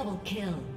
Double kill.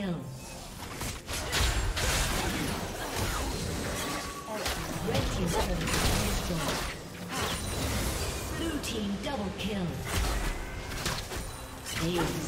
Kill. Red team's turret Blue team double kill. Ace.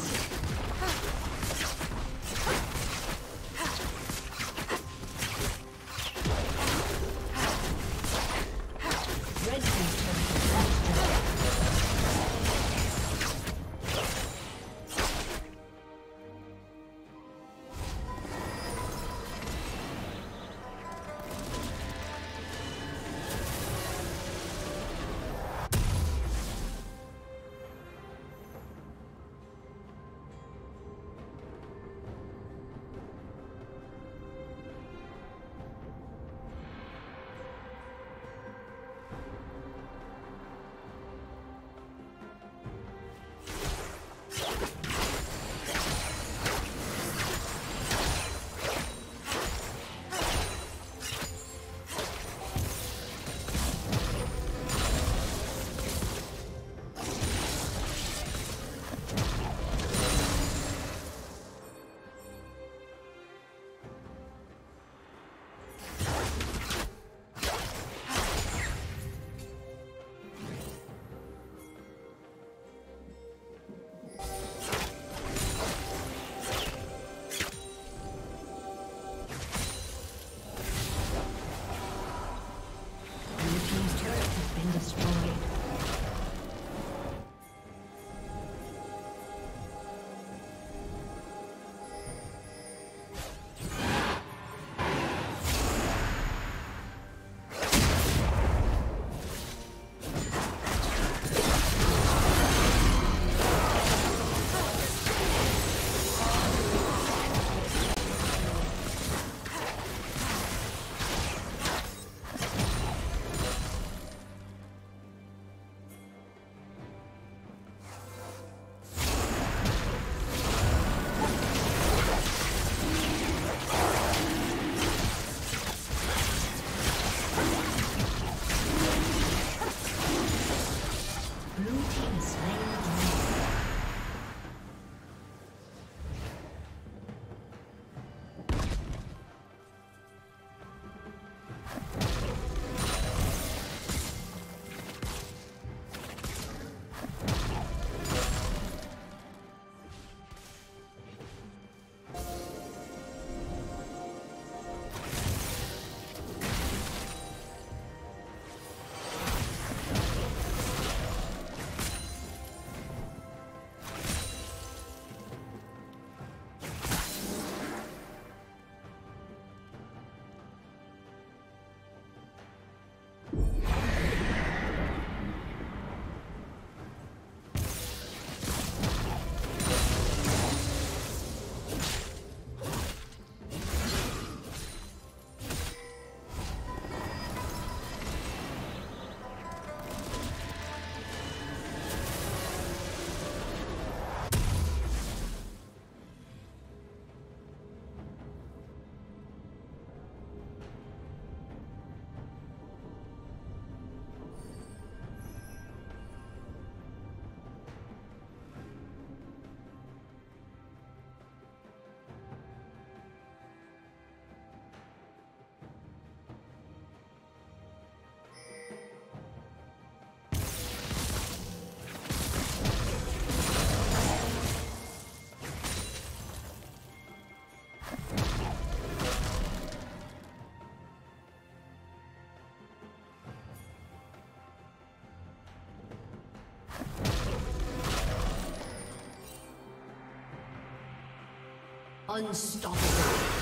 Unstoppable.